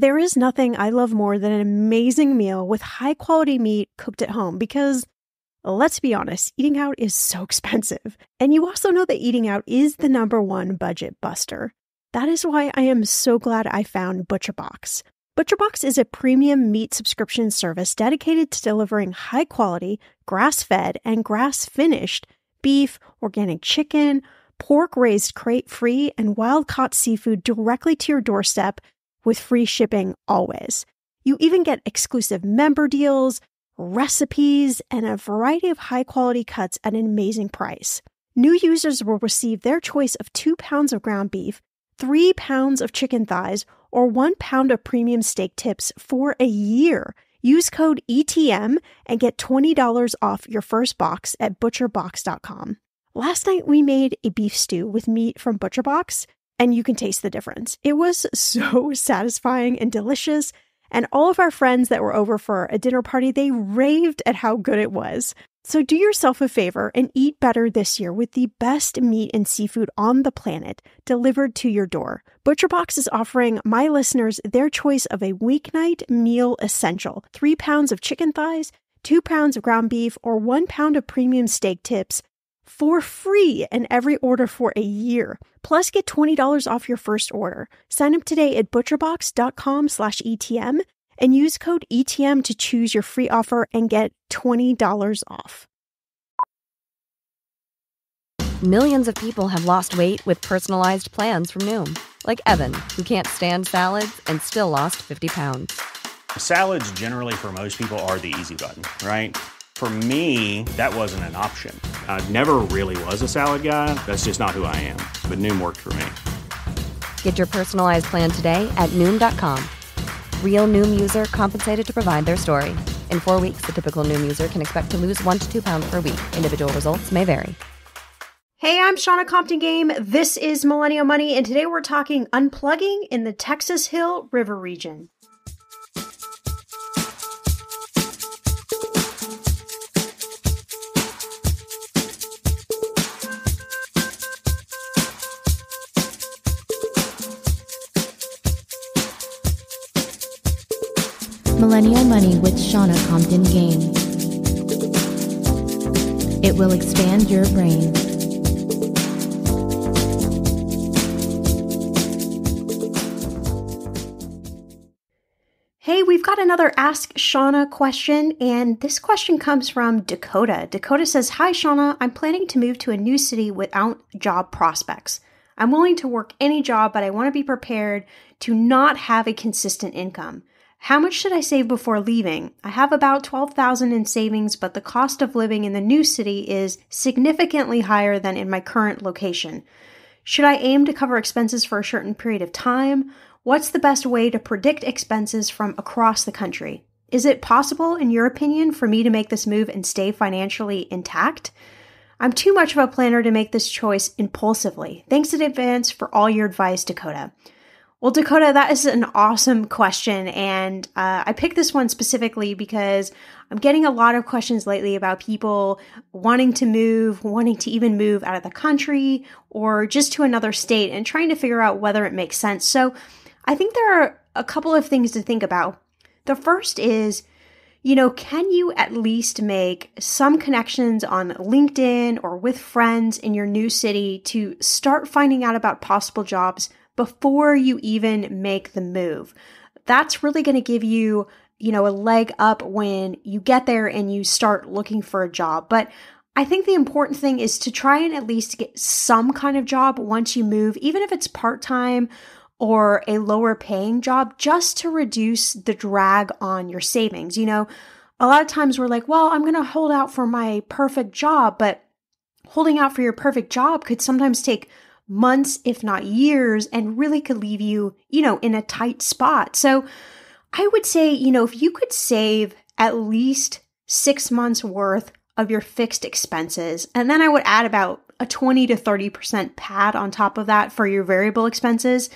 There is nothing I love more than an amazing meal with high quality meat cooked at home because, let's be honest, eating out is so expensive. And you also know that eating out is the number one budget buster. That is why I am so glad I found ButcherBox. ButcherBox is a premium meat subscription service dedicated to delivering high quality, grass fed, and grass finished beef, organic chicken, pork raised crate free, and wild caught seafood directly to your doorstep with free shipping always. You even get exclusive member deals, recipes, and a variety of high quality cuts at an amazing price. New users will receive their choice of two pounds of ground beef, three pounds of chicken thighs, or one pound of premium steak tips for a year. Use code ETM and get $20 off your first box at butcherbox.com. Last night we made a beef stew with meat from ButcherBox and you can taste the difference. It was so satisfying and delicious. And all of our friends that were over for a dinner party, they raved at how good it was. So do yourself a favor and eat better this year with the best meat and seafood on the planet delivered to your door. ButcherBox is offering my listeners their choice of a weeknight meal essential three pounds of chicken thighs, two pounds of ground beef, or one pound of premium steak tips for free in every order for a year. Plus, get $20 off your first order. Sign up today at butcherbox.com slash ETM and use code ETM to choose your free offer and get $20 off. Millions of people have lost weight with personalized plans from Noom, like Evan, who can't stand salads and still lost 50 pounds. Salads, generally, for most people, are the easy button, right? For me, that wasn't an option. I never really was a salad guy. That's just not who I am. But Noom worked for me. Get your personalized plan today at Noom.com. Real Noom user compensated to provide their story. In four weeks, the typical Noom user can expect to lose one to two pounds per week. Individual results may vary. Hey, I'm Shannah Compton Game. This is Millennial Money, and today we're talking unplugging in the Texas Hill River region. Millennial Money with Shannah Compton Game. It will expand your brain. Hey, we've got another Ask Shannah question, and this question comes from Dakota. Dakota says, Hi, Shannah. I'm planning to move to a new city without job prospects. I'm willing to work any job, but I want to be prepared to not have a consistent income. How much should I save before leaving? I have about 12,000 in savings, but the cost of living in the new city is significantly higher than in my current location. Should I aim to cover expenses for a certain period of time? What's the best way to predict expenses from across the country? Is it possible, in your opinion, for me to make this move and stay financially intact? I'm too much of a planner to make this choice impulsively. Thanks in advance for all your advice, Dakota. Well, Dakota, that is an awesome question. And uh, I picked this one specifically because I'm getting a lot of questions lately about people wanting to move, wanting to even move out of the country or just to another state and trying to figure out whether it makes sense. So I think there are a couple of things to think about. The first is, you know, can you at least make some connections on LinkedIn or with friends in your new city to start finding out about possible jobs before you even make the move. That's really going to give you, you know, a leg up when you get there and you start looking for a job. But I think the important thing is to try and at least get some kind of job once you move, even if it's part time or a lower paying job, just to reduce the drag on your savings. You know, a lot of times we're like, well, I'm going to hold out for my perfect job, but holding out for your perfect job could sometimes take months, if not years, and really could leave you, you know, in a tight spot. So I would say, you know, if you could save at least six months worth of your fixed expenses, and then I would add about a 20 to 30% pad on top of that for your variable expenses,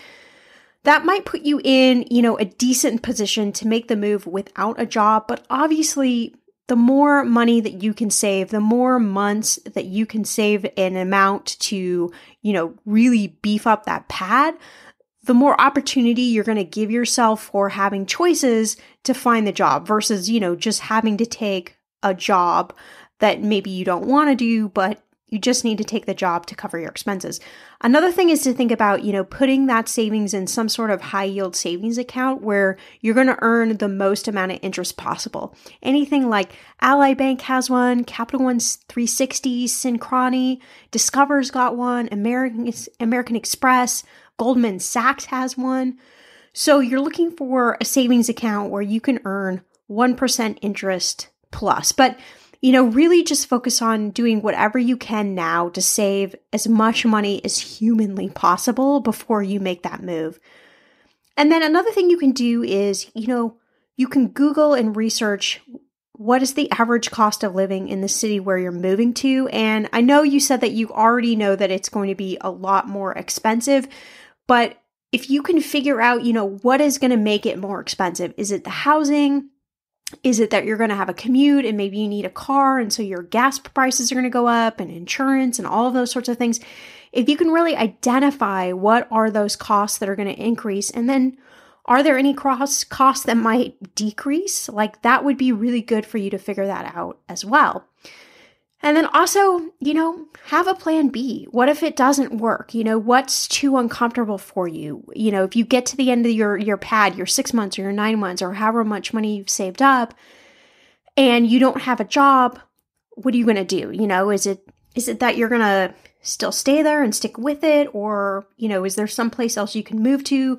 that might put you in, you know, a decent position to make the move without a job. But obviously, the more money that you can save, the more months that you can save an amount to, you know, really beef up that pad, the more opportunity you're going to give yourself for having choices to find the job versus, you know, just having to take a job that maybe you don't want to do, but you just need to take the job to cover your expenses. Another thing is to think about, you know, putting that savings in some sort of high yield savings account where you're going to earn the most amount of interest possible. Anything like Ally Bank has one, Capital One 360, Synchrony, Discover's got one, American American Express, Goldman Sachs has one. So you're looking for a savings account where you can earn 1% interest plus. But you know, really just focus on doing whatever you can now to save as much money as humanly possible before you make that move. And then another thing you can do is, you know, you can Google and research what is the average cost of living in the city where you're moving to. And I know you said that you already know that it's going to be a lot more expensive, but if you can figure out, you know, what is going to make it more expensive, is it the housing? Is it that you're going to have a commute and maybe you need a car and so your gas prices are going to go up and insurance and all of those sorts of things? If you can really identify what are those costs that are going to increase and then are there any cross costs that might decrease? Like that would be really good for you to figure that out as well. And then also, you know, have a plan B. What if it doesn't work? You know, what's too uncomfortable for you? You know, if you get to the end of your your pad, your 6 months or your 9 months or however much money you've saved up and you don't have a job, what are you going to do? You know, is it is it that you're going to still stay there and stick with it or, you know, is there someplace else you can move to?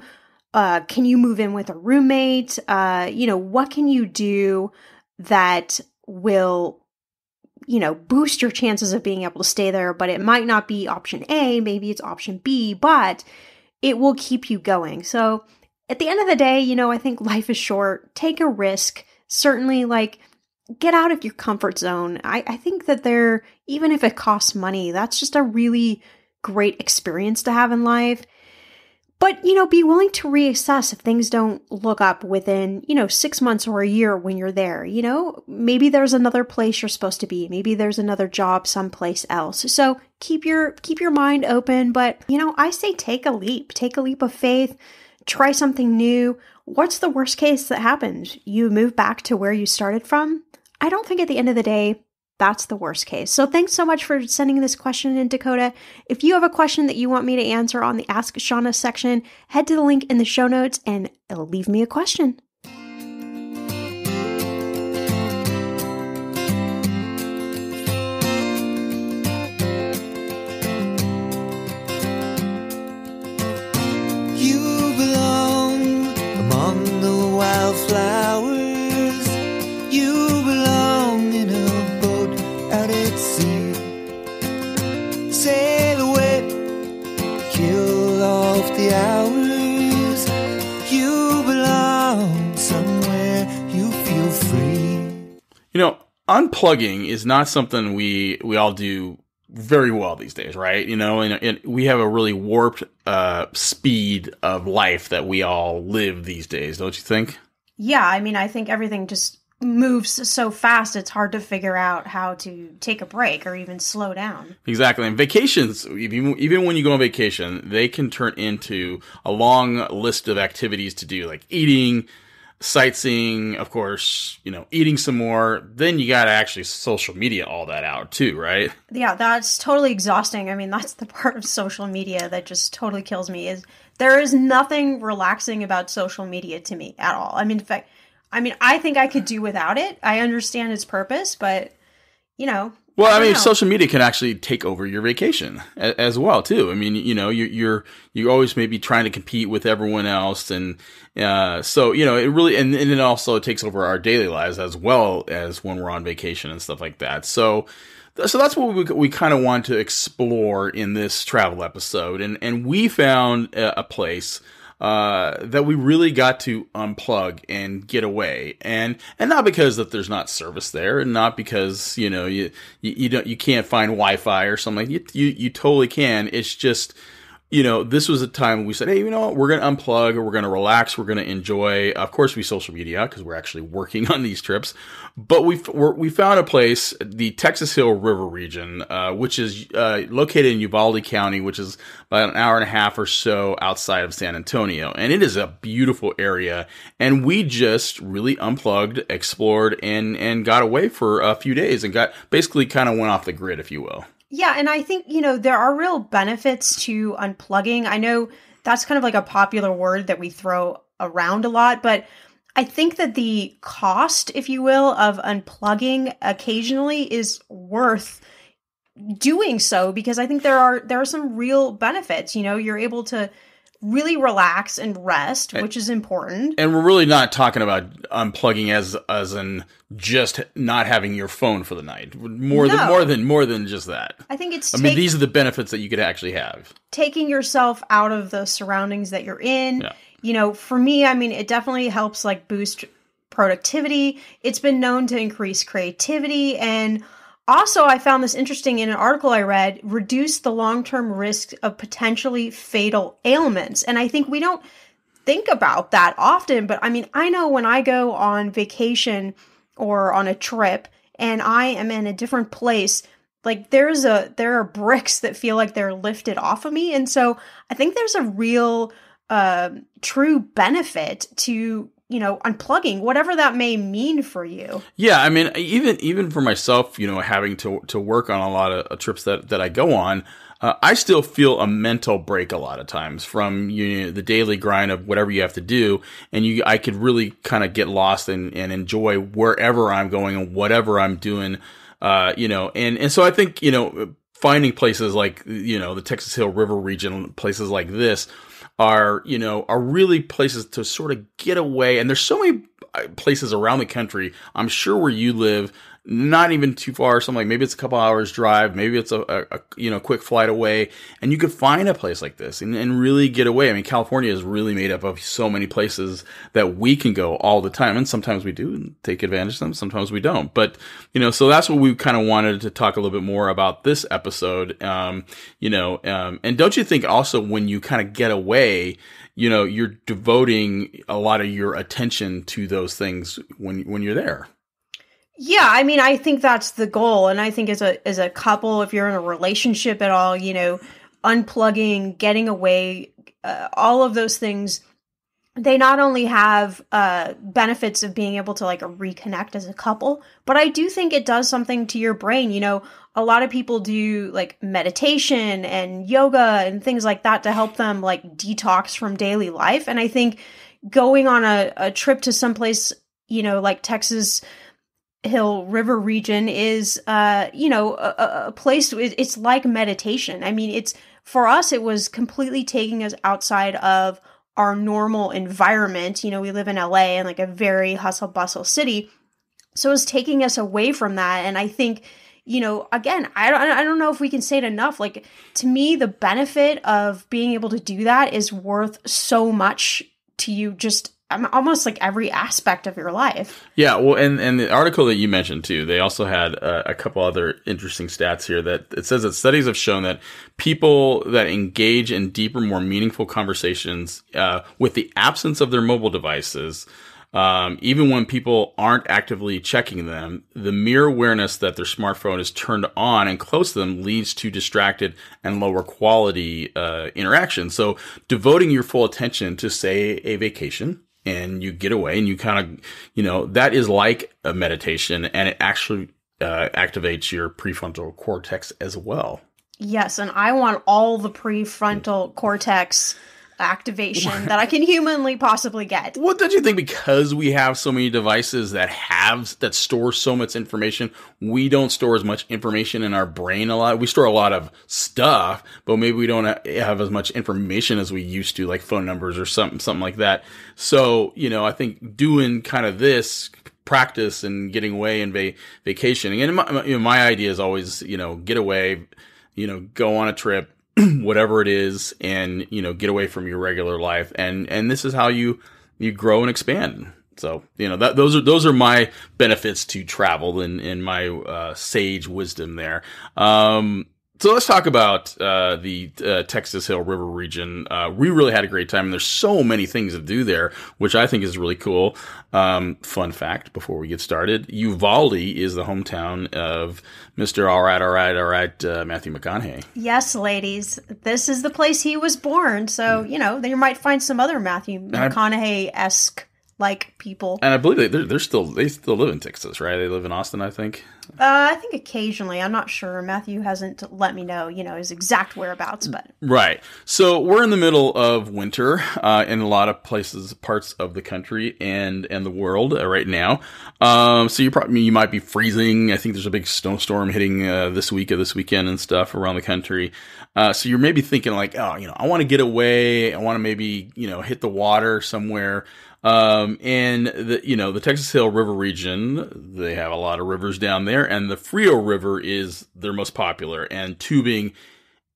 Uh, can you move in with a roommate? Uh, you know, what can you do that will you know, boost your chances of being able to stay there, but it might not be option A, maybe it's option B, but it will keep you going. So at the end of the day, you know, I think life is short. Take a risk. Certainly, like, get out of your comfort zone. I, I think that there, even if it costs money, that's just a really great experience to have in life. But, you know, be willing to reassess if things don't look up within, you know, six months or a year when you're there. You know, maybe there's another place you're supposed to be. Maybe there's another job someplace else. So keep your keep your mind open. But, you know, I say take a leap. Take a leap of faith. Try something new. What's the worst case that happens? You move back to where you started from? I don't think at the end of the day that's the worst case. So thanks so much for sending this question in, Dakota. If you have a question that you want me to answer on the Ask Shannah section, head to the link in the show notes and leave me a question. You know, unplugging is not something we we all do very well these days, right? You know, and, and we have a really warped uh, speed of life that we all live these days, don't you think? Yeah, I mean, I think everything just moves so fast it's hard to figure out how to take a break or even slow down. Exactly. And vacations, even, even when you go on vacation, they can turn into a long list of activities to do, like eating, sightseeing, of course, you know, eating some more, then you got to actually social media all that out too, right? Yeah, that's totally exhausting. I mean, that's the part of social media that just totally kills me is there is nothing relaxing about social media to me at all. I mean, in fact, I mean, I think I could do without it. I understand its purpose, but you know, well, I, I mean, know. social media can actually take over your vacation as, well too. I mean, you know, you're you're you're always maybe trying to compete with everyone else, and uh, so you know, it really and, and it also takes over our daily lives as well as when we're on vacation and stuff like that. So, so that's what we we kind of want to explore in this travel episode, and and we found a, a place uh, that we really got to unplug and get away, and and not because that there's not service there, and not because you know you you, you don't you can't find Wi-Fi or something. You, you you totally can. It's just you know, this was a time we said, hey, you know what, we're going to unplug, we're going to relax, we're going to enjoy. Of course, we social media because we're actually working on these trips, but we we found a place, the Texas Hill River region, uh, which is uh, located in Uvalde County, which is about an hour and a half or so outside of San Antonio, and it is a beautiful area. And we just really unplugged, explored, and and got away for a few days, and got basically kind of went off the grid, if you will. Yeah, and I think, you know, there are real benefits to unplugging. I know that's kind of like a popular word that we throw around a lot, but I think that the cost, if you will, of unplugging occasionally is worth doing so because I think there are there are some real benefits. You know, you're able to really relax and rest, which is important. And we're really not talking about unplugging as as in just not having your phone for the night. More No. than more than more than just that. I think it's I mean, these are the benefits that you could actually have. taking yourself out of the surroundings that you're in. Yeah. You know, for me, I mean, it definitely helps like boost productivity. It's been known to increase creativity and also I found this interesting in an article I read, reduce the long-term risk of potentially fatal ailments. And I think we don't think about that often, but I mean, I know when I go on vacation or on a trip and I am in a different place, like there's a there are bricks that feel like they're lifted off of me. And so I think there's a real uh, true benefit to, you know, unplugging, whatever that may mean for you. Yeah, I mean, even even for myself, you know, having to to work on a lot of uh, trips that that I go on, uh, I still feel a mental break a lot of times from you know, the daily grind of whatever you have to do, and you I could really kind of get lost and and enjoy wherever I'm going and whatever I'm doing, uh, you know, and and so I think you know finding places like you know the Texas Hill River region, places like this are you know are really places to sort of get away. And there's so many uh, places around the country i'm sure where you live not even too far something like maybe it's a couple hours drive maybe it's a, a, a you know quick flight away and you could find a place like this and, and really get away. I mean california is really made up of so many places that we can go all the time and sometimes we do take advantage of them sometimes we don't. But you know so that's what we kind of wanted to talk a little bit more about this episode um you know um and don't you think also when you kind of get away you know you're devoting a lot of your attention to those things when when you're there Yeah, I mean, I think that's the goal, and I think as a as a couple, if you're in a relationship at all, you know, unplugging, getting away, uh, all of those things, they not only have uh, benefits of being able to like reconnect as a couple, but I do think it does something to your brain. You know, a lot of people do like meditation and yoga and things like that to help them like detox from daily life, and I think going on a, a trip to someplace, you know, like Texas. Hill River region is, uh, you know, a, a- place. It's like meditation. I mean, it's for us. It was completely taking us outside of our normal environment. You know, we live in LA and like a very hustle bustle city, so it was taking us away from that. And I think, you know, again, I don't, I don't know if we can say it enough. Like to me, the benefit of being able to do that is worth so much to you. Just almost like every aspect of your life. Yeah, well, and and the article that you mentioned too, they also had uh, a couple other interesting stats here. That it says that studies have shown that people that engage in deeper, more meaningful conversations uh, with the absence of their mobile devices. Um, even when people aren't actively checking them, the mere awareness that their smartphone is turned on and close to them leads to distracted and lower quality uh, interaction. So, devoting your full attention to, say, a vacation, and you get away and you kind of, you know, that is like a meditation and it actually uh, activates your prefrontal cortex as well. Yes, and I want all the prefrontal cortex activation that I can humanly possibly get. What don't you think? Because we have so many devices that have that store so much information, we don't store as much information in our brain. A lot. We store a lot of stuff, but maybe we don't uh, have as much information as we used to, like phone numbers or something, something like that. So you know, I think doing kind of this practice and getting away and va- vacationing, and my, you know, my idea is always, you know, get away, you know, go on a trip whatever it is and you know get away from your regular life. And and this is how you you grow and expand. So you know that those are those are my benefits to travel and and my uh, sage wisdom there. Um So let's talk about uh, the uh, Texas Hill River region. Uh, we really had a great time, and there's so many things to do there, which I think is really cool. Um, fun fact before we get started: Uvalde is the hometown of Mr. All Right, All Right, All Right, uh, Matthew McConaughey. Yes, ladies, this is the place he was born. So you know, you might find some other Matthew McConaughey esque like people. And I believe they, they're, they're still they still live in Texas, right? They live in Austin, I think. Uh, I think occasionally. I'm not sure. Matthew hasn't let me know, you know, his exact whereabouts, but Right. So we're in the middle of winter uh, in a lot of places, parts of the country and and the world uh, right now. Um, so you probably you might be freezing. I think there's a big snowstorm hitting uh, this week or this weekend and stuff around the country. Uh, so you're maybe thinking like, oh, you know, I want to get away. I want to maybe you know hit the water somewhere. Um, and the, you know, the Texas Hill River region, they have a lot of rivers down there and the Frio River is their most popular and tubing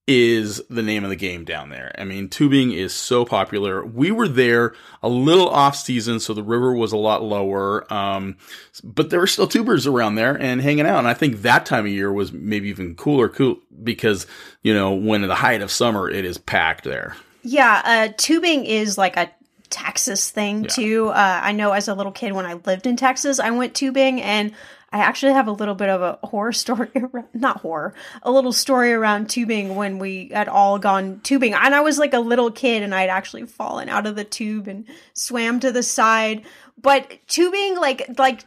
is the name of the game down there. I mean, tubing is so popular. We were there a little off season, so the river was a lot lower. Um, but there were still tubers around there and hanging out. And I think that time of year was maybe even cooler, cool because, you know, when at the height of summer, it is packed there. Yeah, uh, tubing is like a Texas thing Yeah. too. Uh, I know as a little kid when I lived in Texas, I went tubing and I actually have a little bit of a horror story, not horror, a little story around tubing when we had all gone tubing. And I was like a little kid and I'd actually fallen out of the tube and swam to the side. But tubing, like, like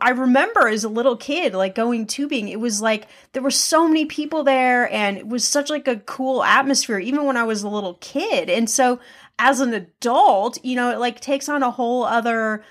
I remember as a little kid, like going tubing, it was like there were so many people there and it was such like a cool atmosphere, even when I was a little kid. And so as an adult, you know, it like takes on a whole other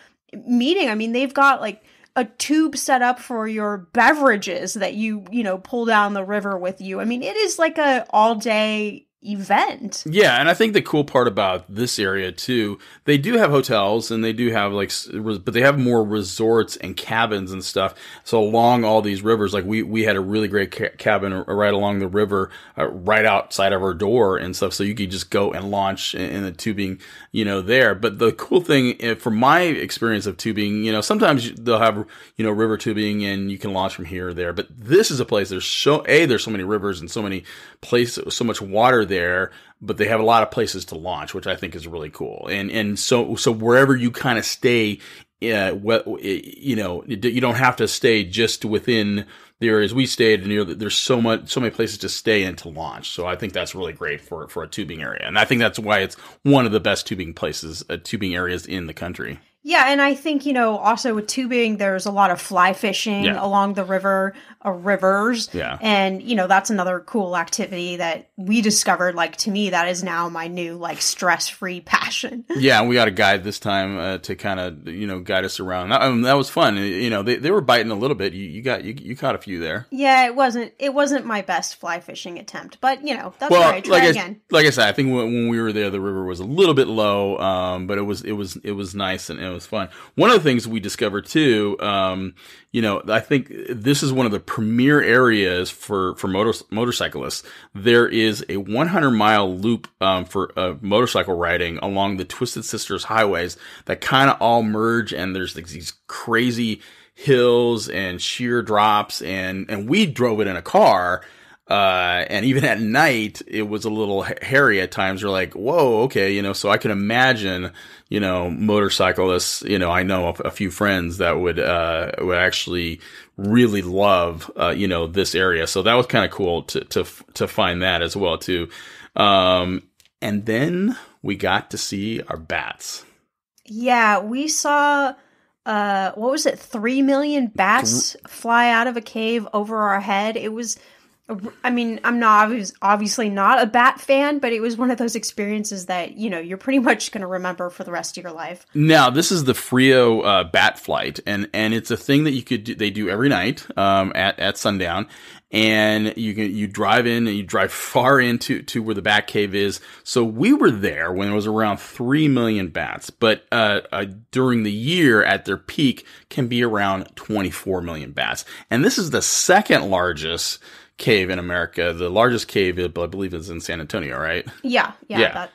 meeting. I mean, they've got like a tube set up for your beverages that you, you know, pull down the river with you. I mean, it is like a all day event. Yeah, and I think the cool part about this area too, they do have hotels and they do have like, but they have more resorts and cabins and stuff. So along all these rivers, like we we had a really great ca- cabin right along the river, uh, right outside of our door and stuff. So you could just go and launch in, in the tubing, you know, there. But the cool thing, eh, from my experience of tubing, you know, sometimes they'll have you know river tubing and you can launch from here or there. But this is a place. There's so a there's so many rivers and so many places, so much water there but they have a lot of places to launch, which I think is really cool. And and so so wherever you kind of stay, uh, what you know, you don't have to stay just within the areas we stayed. Near there's so much so many places to stay and to launch. So I think that's really great for for a tubing area, and I think that's why it's one of the best tubing places, uh, tubing areas in the country. Yeah, and I think, you know, also with tubing, there's a lot of fly fishing Yeah. along the river, uh, rivers. Yeah. And, you know, that's another cool activity that we discovered. Like, to me, that is now my new, like, stress free passion. Yeah, and we got a guide this time uh, to kind of you know guide us around. That, um, that was fun. You know, they, they were biting a little bit. You, you got you, you caught a few there. yeah, it wasn't, it wasn't my best fly fishing attempt, but, you know, that's well, all right. Try like I, again. like I said, I think when, when we were there, the river was a little bit low, um, but it was it was it was nice and it was fun. One of the things we discovered too, um, you know, I think this is one of the premier areas for for motor, motorcyclists. There is a 100 mile loop um, for uh, motorcycle riding along the Twisted Sisters highways that kind of all merge, and there's these crazy hills and sheer drops, and and we drove it in a car. Uh, and even at night, it was a little hairy at times. You're like, whoa, okay, you know. So I can imagine, you know, motorcyclists. You know, I know a, a few friends that would uh, would actually really love, uh, you know, this area. So that was kind of cool to to to find that as well too. Um, and then we got to see our bats. Yeah, we saw uh what was it? 3 million bats fly out of a cave over our head. It was I mean, I'm not obviously not a bat fan, but it was one of those experiences that, you know, you're pretty much going to remember for the rest of your life. Now, this is the Frio uh, bat flight, and and it's a thing that you could do, they do every night um, at at sundown, and you can you drive in and you drive far into to where the bat cave is. So we were there when it was around three million bats, but uh, uh, during the year at their peak can be around twenty four million bats, and this is the second largest cave in America. The largest cave, I believe, is in San Antonio, right? Yeah, yeah, Yeah. that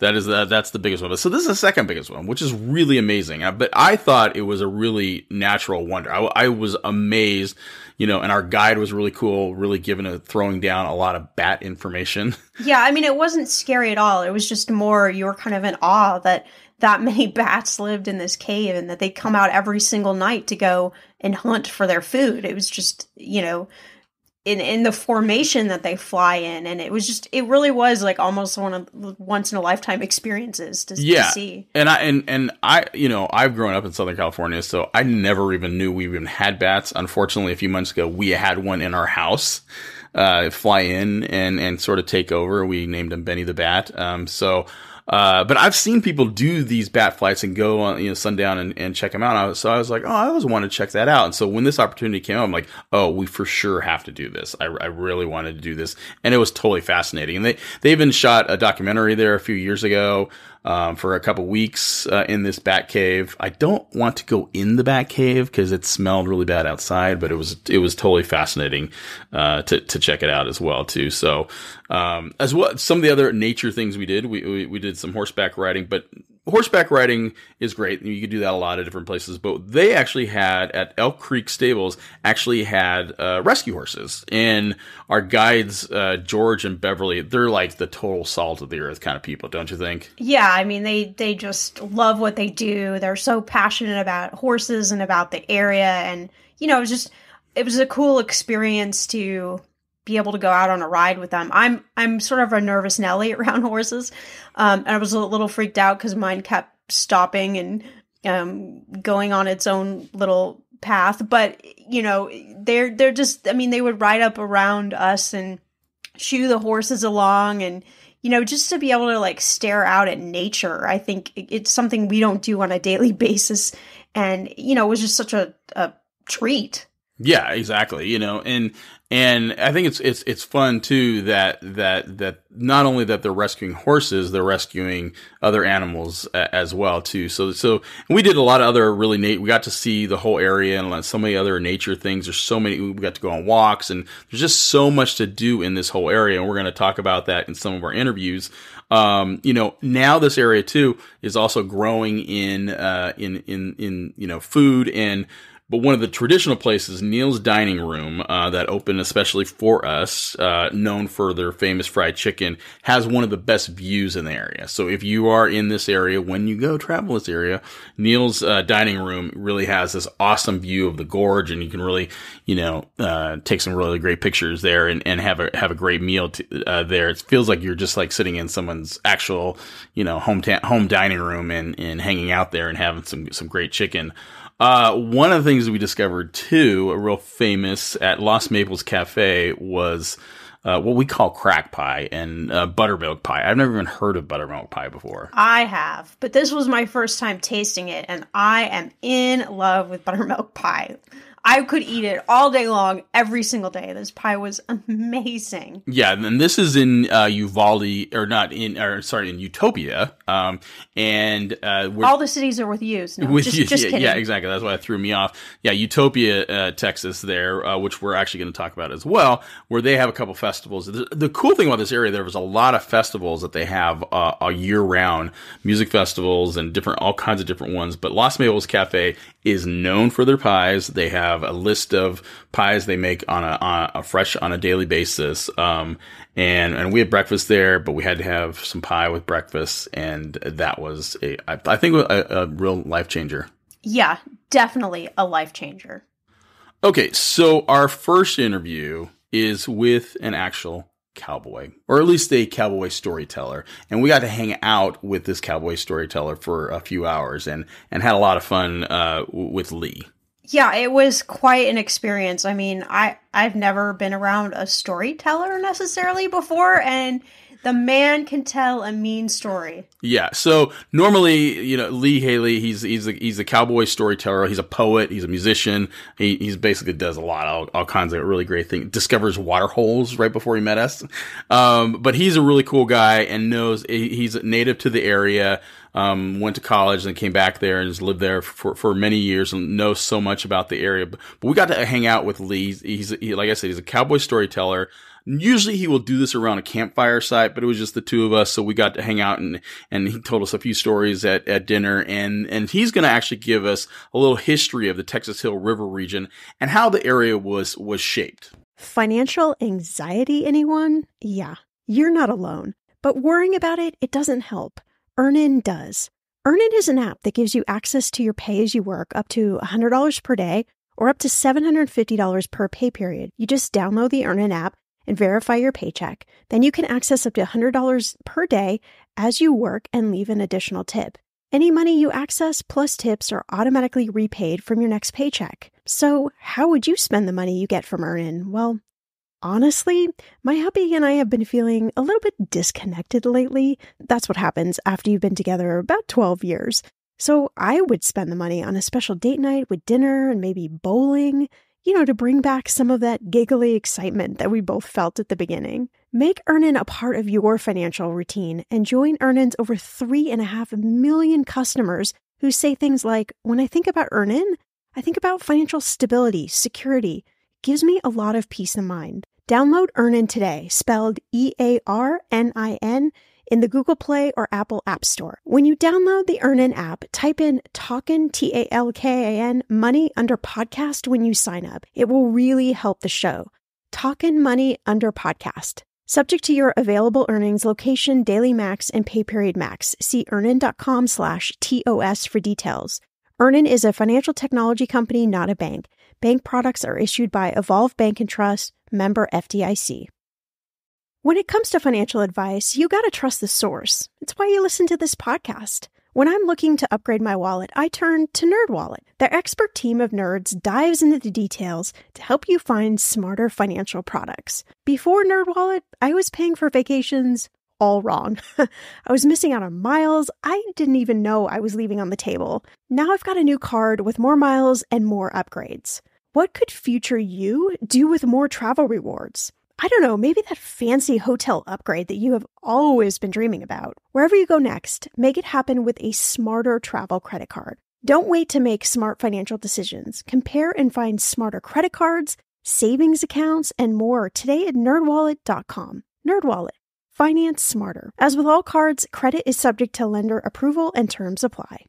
That is the, that's the biggest one. So this is the second biggest one, which is really amazing. But I thought it was a really natural wonder. I, I was amazed, you know, and our guide was really cool, really giving a throwing down a lot of bat information. Yeah, I mean, it wasn't scary at all. It was just more you were kind of in awe that that many bats lived in this cave and that they come out every single night to go and hunt for their food. It was just, you know, in in the formation that they fly in, and it was just, it really was like almost one of once in a lifetime experiences to, to yeah, see. and I and and I, you know, I've grown up in Southern California, so I never even knew we even had bats. Unfortunately, a few months ago, we had one in our house. Uh, fly in and and sort of take over. We named him Benny the Bat. Um, so uh, but I've seen people do these bat flights and go on, you know, sundown and, and check them out. I was, so I was like, oh, I always want to check that out. And so when this opportunity came up, I'm like, oh, we for sure have to do this. I, I really wanted to do this. And it was totally fascinating. And they, they even shot a documentary there a few years ago. Um, for a couple weeks uh, in this bat cave. I don't want to go in the bat cave because it smelled really bad outside, but it was it was totally fascinating uh, to to check it out as well too. So um, as well, some of the other nature things we did, we, we we did some horseback riding, but horseback riding is great. You could do that a lot of different places, but they actually had at Elk Creek Stables actually had uh, rescue horses, and our guides uh, George and Beverly, they're like the total salt of the earth kind of people, don't you think? Yeah, I mean they they just love what they do. They're so passionate about horses and about the area and you know, it was just it was a cool experience to be able to go out on a ride with them. I'm I'm sort of a nervous Nelly around horses. Um, and I was a little freaked out cuz mine kept stopping and um, going on its own little path, but you know, they're they're just I mean, they would ride up around us and shoo the horses along and you know, just to be able to like stare out at nature, I think it's something we don't do on a daily basis. And, you know, it was just such a, a treat. Yeah, exactly. You know, and and I think it's it's it's fun too that that that not only that they're rescuing horses, they're rescuing other animals a, as well too. So so we did a lot of other really neat. We got to see the whole area and so many other nature things. There's so many. We got to go on walks and there's just so much to do in this whole area. And we're going to talk about that in some of our interviews. Um, you know, now this area too is also growing in uh, in in in you know food and but one of the traditional places, Neal's Dining Room, uh, that opened especially for us, uh, known for their famous fried chicken, has one of the best views in the area. So if you are in this area, when you go travel this area, Neal's uh, Dining Room really has this awesome view of the gorge, and you can really, you know, uh, take some really great pictures there and, and have a have a great meal to, uh, there. It feels like you're just like sitting in someone's actual, you know, home ta- home dining room and and hanging out there and having some some great chicken. Uh, one of the things we discovered too, a real famous at Lost Maples Cafe was uh, what we call crack pie and uh, buttermilk pie. I've never even heard of buttermilk pie before. I have, but this was my first time tasting it, and I am in love with buttermilk pie. I could eat it all day long, every single day. This pie was amazing. Yeah, and this is in uh, Uvalde, or not in, or sorry, in Utopia. Um, and uh, all the cities are with U's. No, with just, you, just yeah, kidding. yeah, exactly. That's why it threw me off. Yeah, Utopia, uh, Texas, there, uh, which we're actually going to talk about as well, where they have a couple festivals. The, the, cool thing about this area, there was a lot of festivals that they have uh, a year round, music festivals and different, all kinds of different ones. But Lost Maples Cafe is known for their pies. They have a list of pies they make on a, on a fresh on a daily basis. Um, and and we had breakfast there, but we had to have some pie with breakfast, and that was a I, I think a, a real life changer. Yeah, definitely a life changer. Okay, so our first interview is with an actual cowboy, or at least a cowboy storyteller. And we got to hang out with this cowboy storyteller for a few hours and, and had a lot of fun uh, with Lee. Yeah, it was quite an experience. I mean, I I've never been around a storyteller necessarily before and the man can tell a mean story. Yeah. So normally, you know, Lee Haley, he's he's a, he's a cowboy storyteller. He's a poet. He's a musician. He he's basically does a lot, all, all kinds of really great things. Discovers water holes right before he met us. Um, but he's a really cool guy and knows he's native to the area. Um, went to college and came back there and has lived there for, for many years and knows so much about the area. But, but we got to hang out with Lee. He's, he, like I said, he's a cowboy storyteller Usually he will do this around a campfire site, but it was just the two of us, so we got to hang out and and he told us a few stories at at dinner, and and he's going to actually give us a little history of the Texas Hill River region and how the area was was shaped. Financial anxiety, anyone? Yeah, you're not alone. But worrying about it, it doesn't help. Earnin does. Earnin is an app that gives you access to your pay as you work up to $100 per day or up to $750 per pay period. You just download the Earnin app and verify your paycheck. Then you can access up to $100 per day as you work and leave an additional tip. Any money you access plus tips are automatically repaid from your next paycheck. So, how would you spend the money you get from Earnin? Well, honestly, my hubby and I have been feeling a little bit disconnected lately. That's what happens after you've been together about 12 years. So, I would spend the money on a special date night with dinner and maybe bowling you know, to bring back some of that giggly excitement that we both felt at the beginning. Make Earnin a part of your financial routine and join Earnin's over three and a half million customers who say things like, When I think about Earnin, I think about financial stability, security. It gives me a lot of peace of mind. Download Earnin today, spelled E A R N I N in the Google Play or Apple App Store. When you download the Earnin app, type in Talkin, T A L K A N, money under podcast when you sign up. It will really help the show. Talkin' Money under podcast. Subject to your available earnings, location, daily max, and pay period max. See earnin.com slash TOS for details. Earnin is a financial technology company, not a bank. Bank products are issued by Evolve Bank and Trust, member FDIC. When it comes to financial advice, you got to trust the source. It's why you listen to this podcast. When I'm looking to upgrade my wallet, I turn to NerdWallet. Their expert team of nerds dives into the details to help you find smarter financial products. Before NerdWallet, I was paying for vacations all wrong. I was missing out on miles I didn't even know I was leaving on the table. Now I've got a new card with more miles and more upgrades. What could future you do with more travel rewards? I don't know, maybe that fancy hotel upgrade that you have always been dreaming about. Wherever you go next, make it happen with a smarter travel credit card. Don't wait to make smart financial decisions. Compare and find smarter credit cards, savings accounts, and more today at nerdwallet.com. Nerdwallet. Finance smarter. As with all cards, credit is subject to lender approval and terms apply.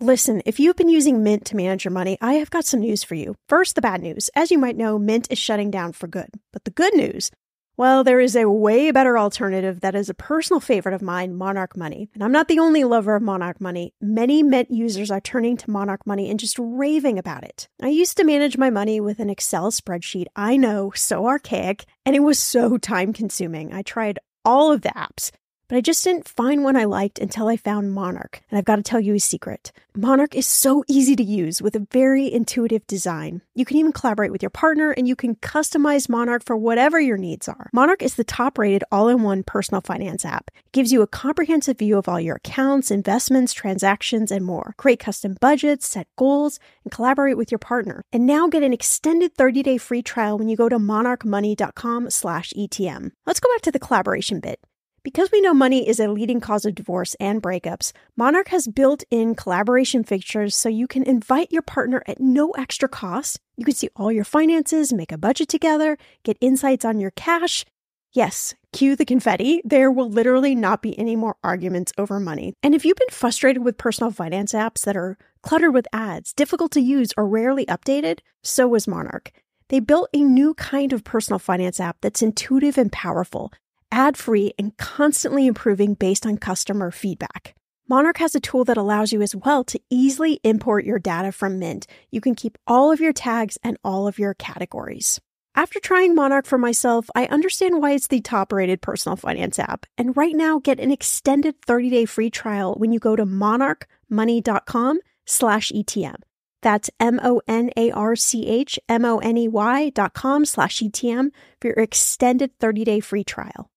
Listen, if you've been using Mint to manage your money, I have got some news for you. First, the bad news. As you might know, Mint is shutting down for good. But the good news, well, there is a way better alternative that is a personal favorite of mine, Monarch Money. And I'm not the only lover of Monarch Money. Many Mint users are turning to Monarch Money and just raving about it. I used to manage my money with an Excel spreadsheet. I know, so archaic, and it was so time consuming. I tried all of the apps but I just didn't find one I liked until I found Monarch. And I've got to tell you a secret. Monarch is so easy to use with a very intuitive design. You can even collaborate with your partner and you can customize Monarch for whatever your needs are. Monarch is the top rated all in one personal finance app. It gives you a comprehensive view of all your accounts, investments, transactions, and more. Create custom budgets, set goals, and collaborate with your partner. And now get an extended 30 day free trial when you go to monarchmoney.com slash ETM. Let's go back to the collaboration bit. Because we know money is a leading cause of divorce and breakups, Monarch has built in collaboration features so you can invite your partner at no extra cost. You can see all your finances, make a budget together, get insights on your cash. Yes, cue the confetti. There will literally not be any more arguments over money. And if you've been frustrated with personal finance apps that are cluttered with ads, difficult to use, or rarely updated, so was Monarch. They built a new kind of personal finance app that's intuitive and powerful ad free, and constantly improving based on customer feedback. Monarch has a tool that allows you as well to easily import your data from Mint. You can keep all of your tags and all of your categories. After trying Monarch for myself, I understand why it's the top rated personal finance app. And right now, get an extended 30 day free trial when you go to monarchmoney.com slash ETM. That's M O N A R C H M O N E Y dot com slash ETM for your extended 30 day free trial.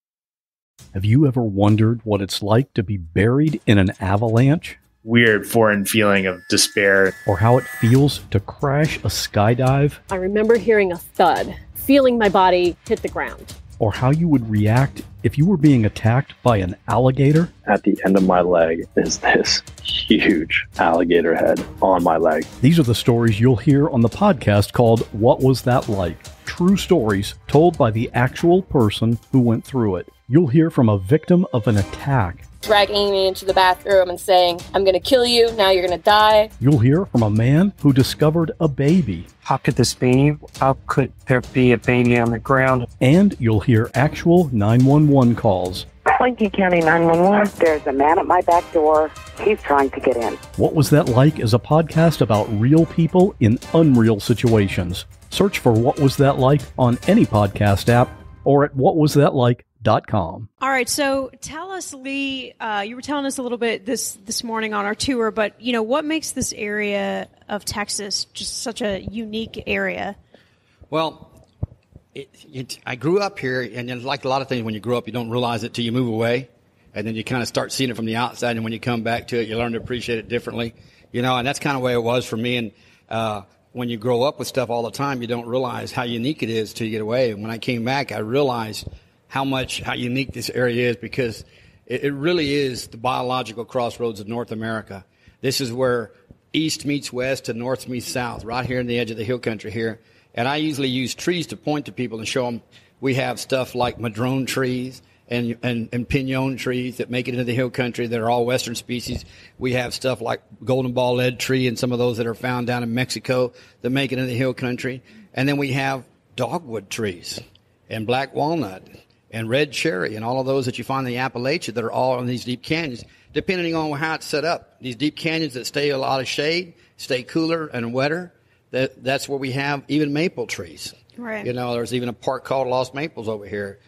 Have you ever wondered what it's like to be buried in an avalanche? Weird foreign feeling of despair. Or how it feels to crash a skydive? I remember hearing a thud, feeling my body hit the ground. or how you would react if you were being attacked by an alligator? At the end of my leg is this huge alligator head on my leg. These are the stories you'll hear on the podcast called What Was That Like? True stories told by the actual person who went through it. You'll hear from a victim of an attack. Dragging me into the bathroom and saying, I'm going to kill you, now you're going to die. You'll hear from a man who discovered a baby. How could this be? How could there be a baby on the ground? And you'll hear actual 911 calls. Lincoln County 911. There's a man at my back door. He's trying to get in. What Was That Like is a podcast about real people in unreal situations. Search for What Was That Like on any podcast app or at whatwasthatlike.com. All right, so tell us, Lee. Uh, you were telling us a little bit this this morning on our tour, but you know what makes this area of Texas just such a unique area? Well, it, it, I grew up here, and like a lot of things, when you grow up, you don't realize it till you move away, and then you kind of start seeing it from the outside, and when you come back to it, you learn to appreciate it differently, you know. And that's kind of the way it was for me. And uh, when you grow up with stuff all the time, you don't realize how unique it is till you get away. And when I came back, I realized how much how unique this area is because it, it really is the biological crossroads of North America. This is where east meets west and north meets south, right here in the edge of the hill country here. And I usually use trees to point to people and show them we have stuff like madrone trees and, and, and pinon trees that make it into the hill country that are all western species. We have stuff like golden ball lead tree and some of those that are found down in Mexico that make it into the hill country. And then we have dogwood trees and black walnut and red cherry and all of those that you find in the Appalachia that are all in these deep canyons, depending on how it's set up. These deep canyons that stay a lot of shade, stay cooler and wetter that that's where we have even maple trees. Right. You know, there's even a park called Lost Maples over here,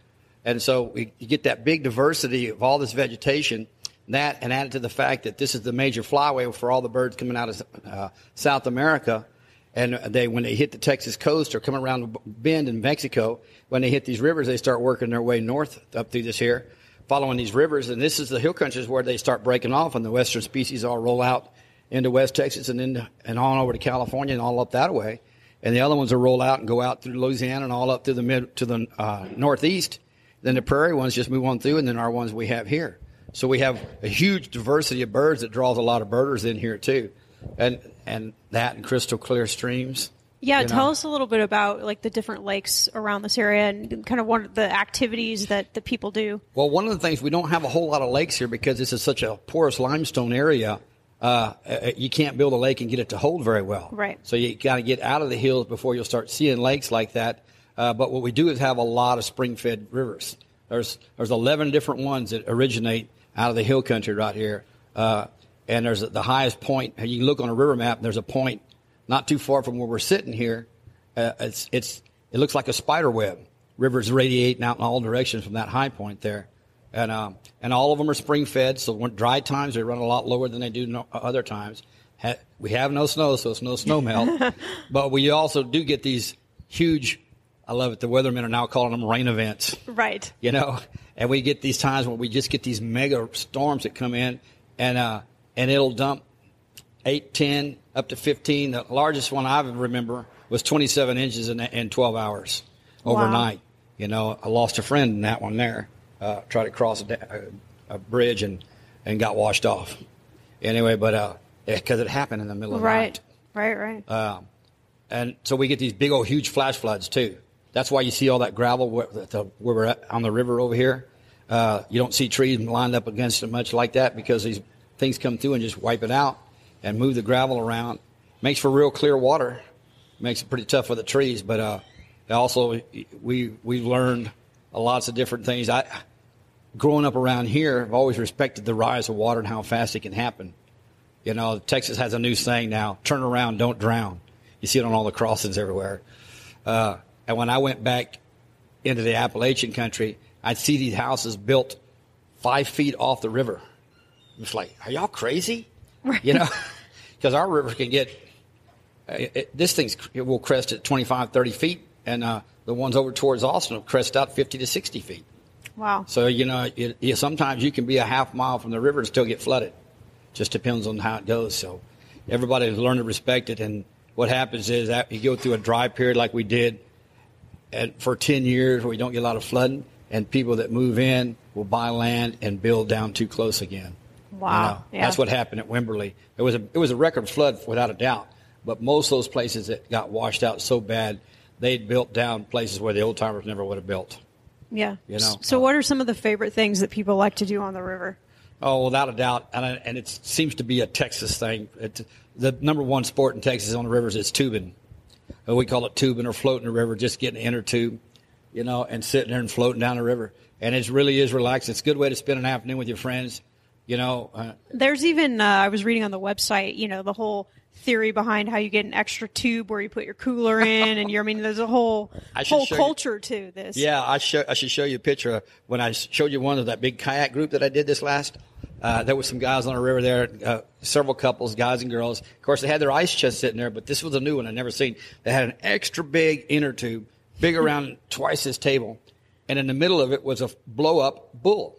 and so we, you get that big diversity of all this vegetation. That and added to the fact that this is the major flyway for all the birds coming out of uh, South America, and they when they hit the Texas coast or come around the bend in Mexico, when they hit these rivers, they start working their way north up through this here, following these rivers, and this is the hill countries where they start breaking off, and the western species all roll out into West Texas and then and on over to California and all up that way. And the other ones will roll out and go out through Louisiana and all up through the mid to the uh, northeast. Then the prairie ones just move on through, and then our ones we have here. So we have a huge diversity of birds that draws a lot of birders in here too, and and that and crystal clear streams. Yeah, tell know. us a little bit about like the different lakes around this area and kind of what are the activities that the people do. Well, one of the things we don't have a whole lot of lakes here because this is such a porous limestone area. Uh, uh, you can't build a lake and get it to hold very well. Right. So you got to get out of the hills before you'll start seeing lakes like that. Uh, but what we do is have a lot of spring-fed rivers. There's there's 11 different ones that originate out of the hill country right here. Uh, and there's the highest point. You can look on a river map. And there's a point not too far from where we're sitting here. Uh, it's it's it looks like a spider web. Rivers radiating out in all directions from that high point there, and um, and all of them are spring fed. So when dry times they run a lot lower than they do no, other times. Ha- we have no snow, so it's no snow melt. but we also do get these huge. I love it. The weathermen are now calling them rain events Right. you know, and we get these times when we just get these mega storms that come in, and uh, and it'll dump eight, ten, up to fifteen. The largest one I remember was twenty-seven inches in, in twelve hours Wow. overnight. You know, I lost a friend in that one there. Uh, tried to cross a, a, a bridge and and got washed off. Anyway, but because it happened in the middle of the night. Right. Right. Right. Um, and so we get these big old huge flash floods too. That's why you see all that gravel where, the, where we're at on the river over here. Uh, you don't see trees lined up against it much like that because these things come through and just wipe it out and move the gravel around. Makes for real clear water. Makes it pretty tough for the trees, but uh, also we we've learned lots of different things. I growing up around here, I've always respected the rise of water and how fast it can happen. You know, Texas has a new saying now: "Turn around, don't drown." You see it on all the crossings everywhere. Uh, and when I went back into the Appalachian country, I'd see these houses built five feet off the river. It's like, are y'all crazy? Right. You know, because our river can get uh, it, it- this thing's it will crest at 25, 30 feet, and uh, the ones over towards Austin will crest out 50 to 60 feet. Wow. So you know, it, yeah, sometimes you can be a half mile from the river and still get flooded. Just depends on how it goes. So everybody has learned to respect it. And what happens is that you go through a dry period like we did, and for 10 years where we don't get a lot of flooding, and people that move in will buy land and build down too close again. Wow. You know, Yeah. That's what happened at Wimberley. It was a it was a record flood without a doubt. But most of those places that got washed out so bad, they'd built down places where the old timers never would have built. Yeah. You know, So, what are some of the favorite things that people like to do on the river? Oh, without a doubt, and and it seems to be a Texas thing. It, the number one sport in Texas on the rivers is tubing. Uh, We call it tubing or floating the river, just getting in inner tube, you know, and sitting there and floating down the river. And it really is relaxing. It's a good way to spend an afternoon with your friends, you know. Uh, There's even uh, I was reading on the website, you know, the whole theory behind how you get an extra tube where you put your cooler in, and you're. I mean, there's a whole whole show you- culture to this. Yeah, I, show, I should show you a picture. of- When I showed you one of that big kayak group that I did this last, uh, there was some guys on the river there, uh, several couples, guys and girls. Of course, they had their ice chest sitting there, but this was a new one I'd never seen. They had an extra big inner tube, big around twice this table, and in the middle of it was a blow up bull.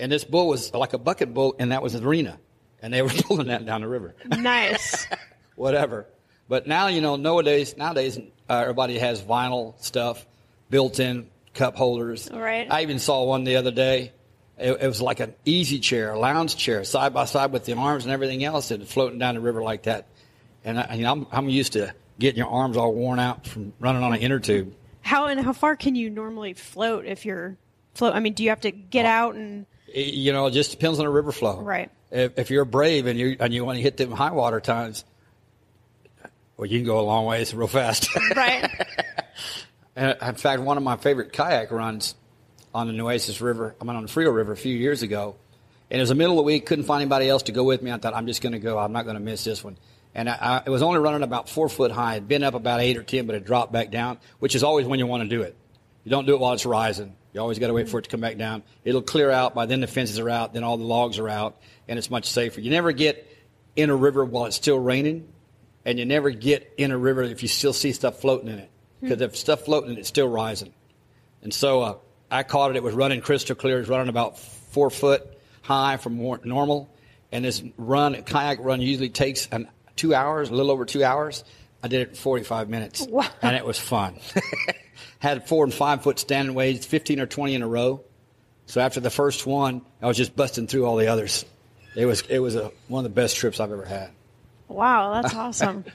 And this bull was like a bucket bull, and that was the arena. And they were pulling that down the river Nice. whatever. But now, you know, nowadays, nowadays, uh, everybody has vinyl stuff, built-in cup holders. Right. I even saw one the other day. It, it was like an easy chair, a lounge chair, side by side with the arms and everything else, and floating down the river like that. And I, you know, I'm, I'm used to getting your arms all worn out from running on an inner tube. How and how far can you normally float if you're float? I mean, do you have to get out and you know, it just depends on the river flow. right? If, if you're brave and you and you want to hit them high water times, well, you can go a long ways real fast. Right. In fact, one of my favorite kayak runs on the Nueces River, I mean on the Frio River a few years ago, and it was the middle of the week, couldn't find anybody else to go with me. I thought I'm just going to go. I'm not going to miss this one. And I, I, it was only running about four foot high. It'd been up about eight or ten, but it dropped back down, which is always when you want to do it. You don't do it while it's rising. You always got to wait for it to come back down. It'll clear out. By then the fences are out. Then all the logs are out, and it's much safer. You never get in a river while it's still raining, and you never get in a river if you still see stuff floating in it. Because if stuff floating in it, it's still rising. And so uh, I caught it. It was running crystal clear. It was running about four foot high from normal. And this run, kayak run, usually takes an, two hours, a little over two hours. I did it in 45 minutes. Wow. And it was fun. Had four and five foot standing waves, 15 or 20 in a row. So after the first one, I was just busting through all the others. It was, it was a, one of the best trips I've ever had. Wow, that's awesome.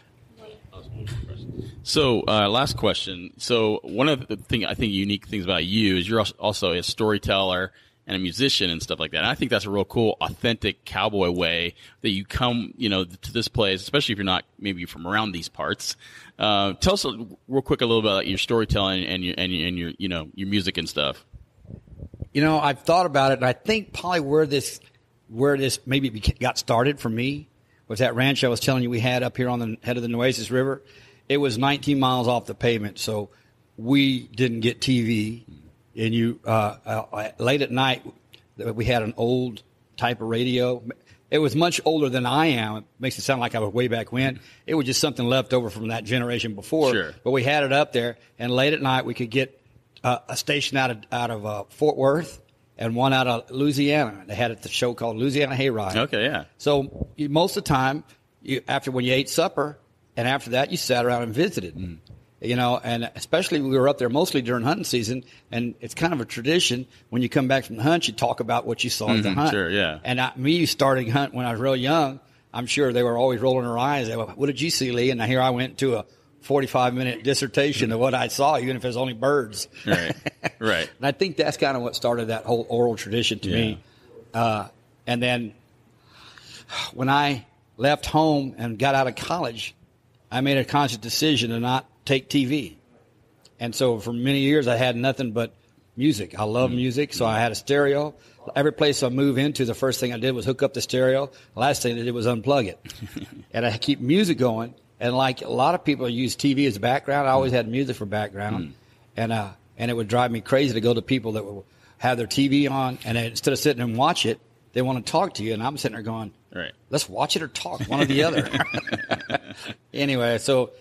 So, uh, last question. So, one of the thing I think unique things about you is you're also a storyteller and a musician and stuff like that. And I think that's a real cool, authentic cowboy way that you come, you know, to this place, especially if you're not maybe from around these parts. Uh, tell us a, real quick a little bit about your storytelling and your and your, and your you know your music and stuff. You know, I've thought about it, and I think probably where this, where this maybe got started for me was that ranch I was telling you we had up here on the head of the Nueces River. It was 19 miles off the pavement, so we didn't get TV. And you, uh, uh, late at night, we had an old type of radio. It was much older than I am. It makes it sound like I was way back when. It was just something left over from that generation before. Sure. But we had it up there, and late at night we could get uh, a station out of out of uh, Fort Worth and one out of Louisiana. They had it the show called Louisiana Hayride. Okay, yeah. So you, most of the time, you, after when you ate supper, and after that you sat around and visited. Mm. You know, and especially we were up there mostly during hunting season, and it's kind of a tradition. When you come back from the hunt, you talk about what you saw at the Mhm, hunt. sure, yeah. And I, me starting hunt when I was real young, I'm sure they were always rolling their eyes. They were, what did you see, Lee? And here I went to a 45 minute dissertation of what I saw, even if it was only birds. Right, right. And I think that's kind of what started that whole oral tradition to me. Uh, and then when I left home and got out of college, I made a conscious decision to not take TV. And so for many years, I had nothing but music. I love mm. music, so I had a stereo. Every place I move into, the first thing I did was hook up the stereo. The last thing I did was unplug it. and I keep music going. And like a lot of people use TV as a background, I always mm. had music for background. Mm. And, uh, and it would drive me crazy to go to people that would have their TV on and instead of sitting and watch it, they want to talk to you. And I'm sitting there going, Right. let's watch it or talk, one or the other. anyway, so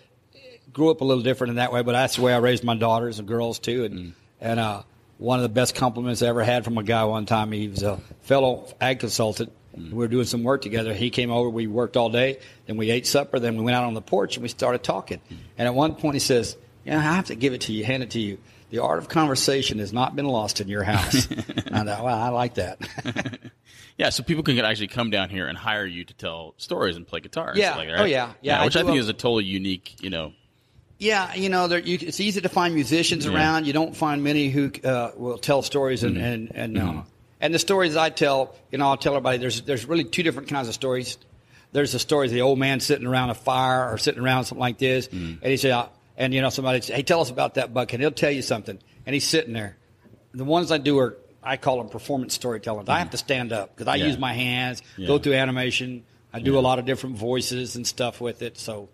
grew up a little different in that way, but that's the way I raised my daughters and girls too. And, mm. and, uh, one of the best compliments I ever had from a guy one time, he was a fellow ag consultant. Mm. We were doing some work together. He came over, we worked all day, then we ate supper, then we went out on the porch and we started talking. Mm. And at one point he says, Yeah, I have to give it to you, hand it to you. The art of conversation has not been lost in your house. I thought, well, I like that. Yeah, so people can actually come down here and hire you to tell stories and play guitar. Yeah. like that, Oh, right? yeah. Yeah, which I, do think a- is a totally unique, you know. Yeah, you know, there, you, it's easy to find musicians Yeah. around. You don't find many who uh, will tell stories, and Mm-hmm. and and uh, and the stories I tell, you know, I'll tell everybody. There's there's really two different kinds of stories. There's the stories of the old man sitting around a fire or sitting around something like this, Mm-hmm. and he say, uh, and you know, somebody say, hey, tell us about that buck, and he'll tell you something, and he's sitting there. The ones I do are I call them performance storytelling. I have to stand up because I Yeah. use my hands, Yeah. go through animation. I do a lot of different voices and stuff with it. So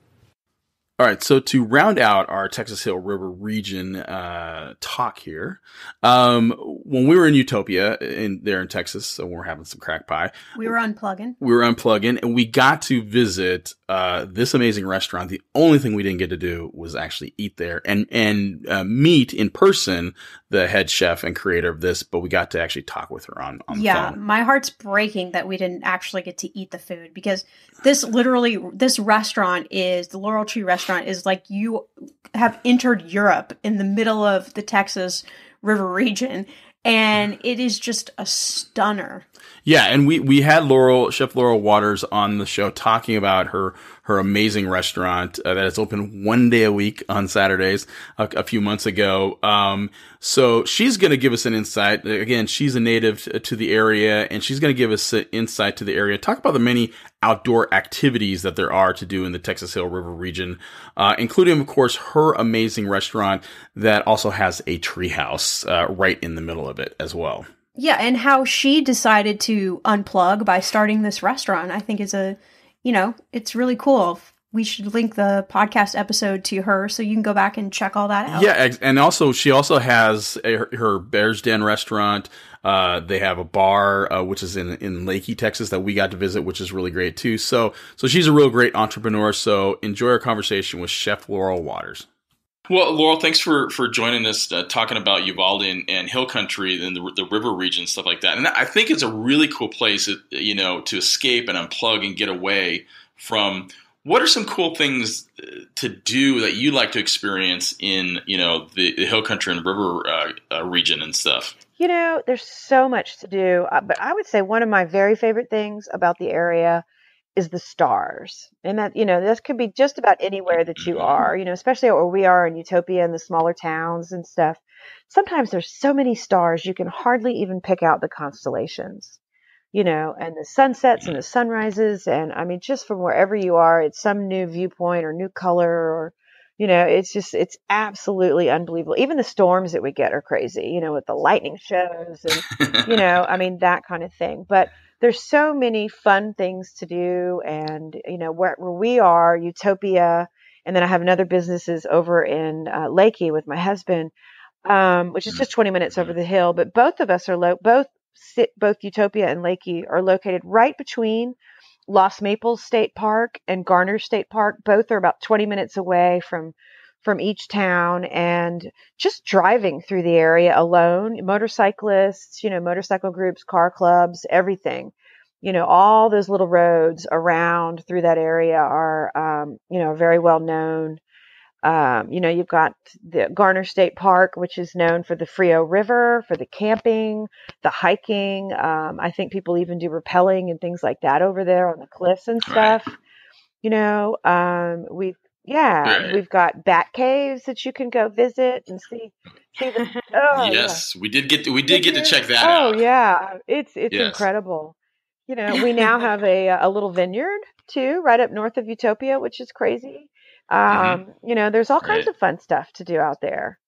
All right, so to round out our Texas Hill River region uh, talk here, um, when we were in Utopia in there in Texas, so we we're having some crack pie, We were unplugging. we were unplugging and we got to visit uh, this amazing restaurant. The only thing we didn't get to do was actually eat there and and uh, meet in person the head chef and creator of this. But we got to actually talk with her on on the yeah, my heart's breaking that we didn't actually get to eat the food because this literally this restaurant is the Laurel Tree restaurant is like you have entered Europe in the middle of the Texas River region and it is just a stunner. Yeah, and we we had Laurel Chef Laurel Waters on the show talking about her her amazing restaurant uh, that is open one day a week on Saturdays a, a few months ago. Um, so she's going to give us an insight. Again, she's a native to the area, and she's going to give us an insight to the area. Talk about the many outdoor activities that there are to do in the Texas Hill River region, uh, including, of course, her amazing restaurant that also has a treehouse uh, right in the middle of it as well. Yeah, and how she decided to unplug by starting this restaurant, I think is a, you know, it's really cool. We should link the podcast episode to her so you can go back and check all that out. Yeah, and also she also has a, her, Bears Den restaurant. Uh, they have a bar uh, which is in in Leakey, Texas, that we got to visit, which is really great too. So so she's a real great entrepreneur. So enjoy our conversation with Chef Laurel Waters. Well, Laurel, thanks for for joining us, uh, talking about Uvalde and, and Hill Country and the, the river region, stuff like that. And I think it's a really cool place, uh, you know, to escape and unplug and get away from. What are some cool things uh, to do that you like to experience in, you know, the, the Hill Country and river uh, uh, region and stuff? You know, there's so much to do, uh, but I would say one of my very favorite things about the area is the stars. And that, you know, this could be just about anywhere that you mm-hmm. are, you know, especially where we are in Utopia and the smaller towns and stuff. Sometimes there's so many stars you can hardly even pick out the constellations, you know, and the sunsets and the sunrises. And I mean, just from wherever you are, it's some new viewpoint or new color or, you know, it's just, it's absolutely unbelievable. Even the storms that we get are crazy, you know, with the lightning shows and, you know, I mean, that kind of thing. But there's so many fun things to do. And, you know, where, where we are, Utopia, and then I have another businesses over in uh, Leakey with my husband, um, which is just 20 minutes over the hill. But both of us are low, both sit, both Utopia and Leakey are located right between Lost Maples State Park and Garner State Park. Both are about 20 minutes away from from each town and just driving through the area alone, motorcyclists, you know, motorcycle groups, car clubs, everything. You know, all those little roads around through that area are, um, you know, very well known. Um, you know, you've got the Garner State Park, which is known for the Frio River, for the camping, the hiking. Um, I think people even do rappelling and things like that over there on the cliffs and stuff. You know, um, we've yeah, Right. we've got bat caves that you can go visit and see. See the oh yeah. yes, we did get to, we did get to check that Oh out. yeah, it's it's Yes. incredible. You know, we now have a a little vineyard too, right up north of Utopia, which is crazy. Um, you know, there's all kinds Mm-hmm. Right. of fun stuff to do out there.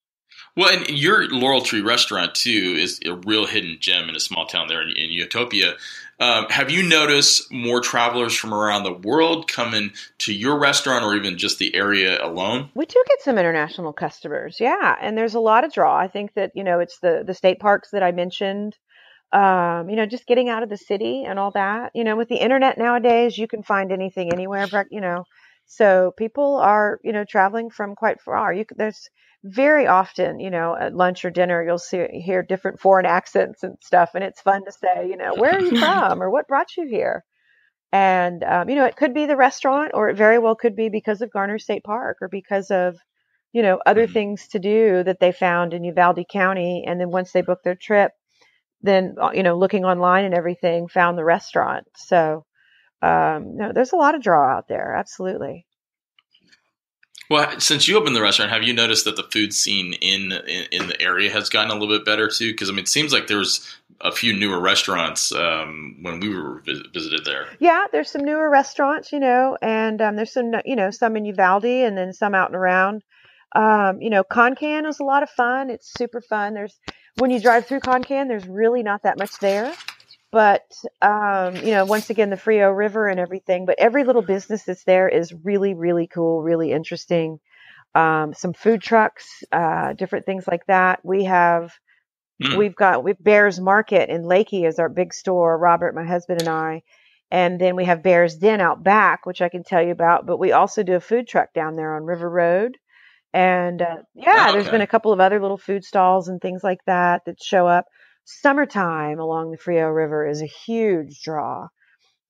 Well, and your Laurel Tree restaurant too is a real hidden gem in a small town there in, in Utopia. Um, have you noticed more travelers from around the world coming to your restaurant, or even just the area alone? We do get some international customers, yeah, and there's a lot of draw. I think that you know it's the the state parks that I mentioned. Um, you know, just getting out of the city and all that. You know, with the internet nowadays, you can find anything anywhere. You know, so people are you know traveling from quite far. You there's very often, you know, at lunch or dinner, you'll see hear different foreign accents and stuff, and it's fun to say, you know, where are you from or what brought you here. And um, you know, it could be the restaurant, or it very well could be because of Garner State Park, or because of you know, other things to do that they found in Uvalde County. And then once they booked their trip, then, uh, you know, looking online and everything, found the restaurant. So, um, no, there's a lot of draw out there. Absolutely. Well, since you opened the restaurant, have you noticed that the food scene in in, in the area has gotten a little bit better too? Because I mean, it seems like there's a few newer restaurants um, when we were vis- visited there. Yeah, there's some newer restaurants, you know, and um, there's some, you know, some in Uvalde and then some out and around. Um, you know, Concan is a lot of fun. It's super fun. There's when you drive through Concan, there's really not that much there. But um, you know, once again, the Frio River and everything. But every little business that's there is really, really cool, really interesting. Um, some food trucks, uh, different things like that. We have, Hmm. we've got we Bears Market in Lakey is our big store. Robert, my husband, and I. And then we have Bears Den out back, which I can tell you about. But we also do a food truck down there on River Road. And uh, yeah, Oh, there's okay. been a couple of other little food stalls and things like that that show up. Summertime along the Frio River is a huge draw.